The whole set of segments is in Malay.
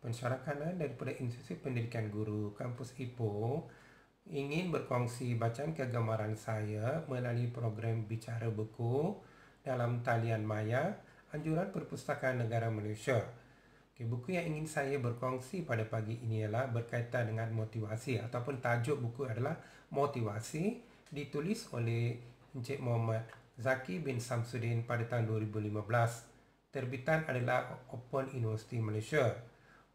Pensyarakanan daripada Institusi Pendidikan Guru Kampus Ipoh ingin berkongsi bacaan kegemaran saya melalui program Bicara Buku dalam talian maya Anjuran Perpustakaan Negara Malaysia. Okay, buku yang ingin saya berkongsi pada pagi ini ialah berkaitan dengan motivasi ataupun tajuk buku adalah Motivasi ditulis oleh Encik Muhammad Zaki bin Samsudin pada tahun 2015. Terbitan adalah Open University Malaysia.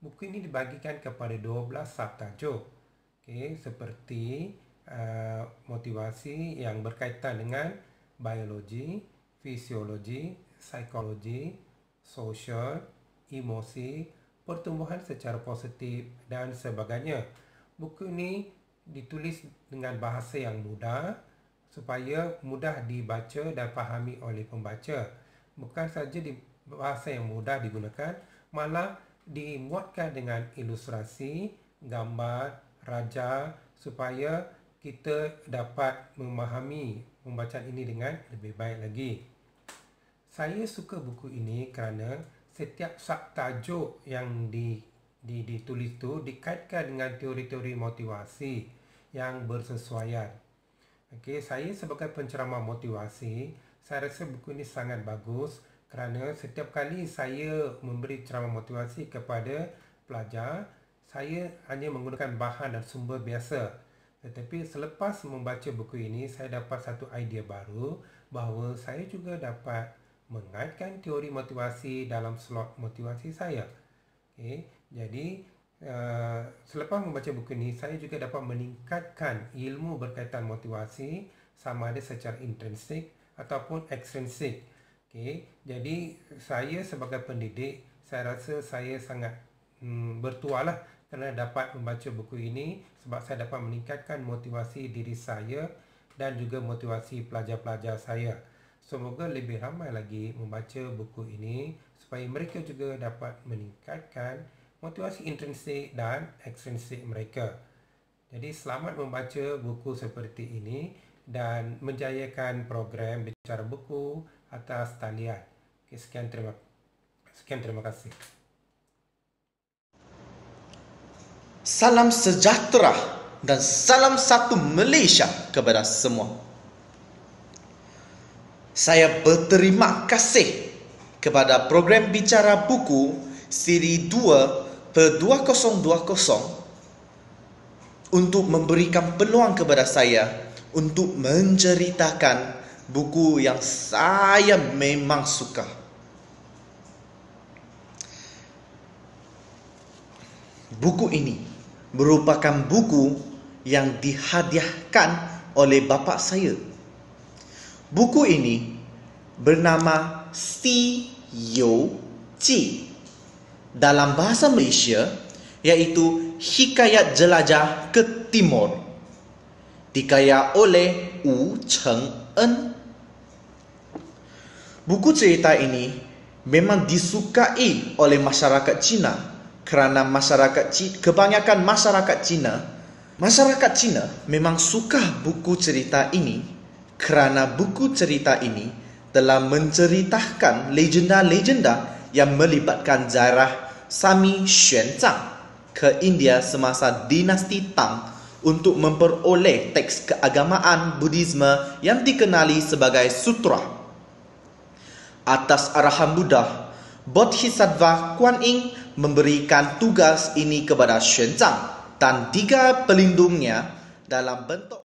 Buku ini dibagikan kepada 12 subtajuk. Okey, seperti uh, motivasi yang berkaitan dengan biologi, fisiologi, psikologi, sosial, emosi, pertumbuhan secara positif dan sebagainya. Buku ini ditulis dengan bahasa yang mudah supaya mudah dibaca dan fahami oleh pembaca. Bukan saja di bahasa yang mudah digunakan, malah dimuatkan dengan ilustrasi, gambar, raja supaya kita dapat memahami pembacaan ini dengan lebih baik lagi. Saya suka buku ini kerana setiap subtajuk yang di, di ditulis tu dikaitkan dengan teori-teori motivasi yang bersesuaian. Okey, saya sebagai penceramah motivasi, saya rasa buku ini sangat bagus kerana setiap kali saya memberi ceramah motivasi kepada pelajar, saya hanya menggunakan bahan dan sumber biasa. Tetapi selepas membaca buku ini, saya dapat satu idea baru bahawa saya juga dapat mengaitkan teori motivasi dalam slot motivasi saya. Okay. Jadi, uh, selepas membaca buku ini, saya juga dapat meningkatkan ilmu berkaitan motivasi sama ada secara intrinsik ataupun ekstrinsik. Okay. Jadi saya sebagai pendidik, saya rasa saya sangat hmm, bertuah lah kerana dapat membaca buku ini sebab saya dapat meningkatkan motivasi diri saya dan juga motivasi pelajar-pelajar saya. Semoga lebih ramai lagi membaca buku ini supaya mereka juga dapat meningkatkan motivasi intrinsik dan ekstrinsik mereka. Jadi selamat membaca buku seperti ini dan menjayakan program bicara buku atas talian. Okay, sekian terima sekian terima kasih. Salam sejahtera dan salam satu Malaysia kepada semua. Saya berterima kasih kepada program Bicara Buku siri 2 per 2020 untuk memberikan peluang kepada saya untuk menceritakan buku yang saya memang suka. Buku ini merupakan buku yang dihadiahkan oleh bapa saya. Buku ini bernama Ji dalam bahasa Malaysia iaitu Hikayat Jelajah ke Timur dikaya oleh Wu Cheng En. Buku cerita ini memang disukai oleh masyarakat Cina kerana masyarakat kebanyakan masyarakat Cina masyarakat Cina memang suka buku cerita ini kerana buku cerita ini telah menceritakan legenda-legenda yang melibatkan zarah Sami Xuanzang ke India semasa dinasti Tang untuk memperoleh teks keagamaan Buddhisme yang dikenali sebagai sutra. Atas arahan Buddha, Bodhisattva Kuan Yin memberikan tugas ini kepada Xuanzang dan tiga pelindungnya dalam bentuk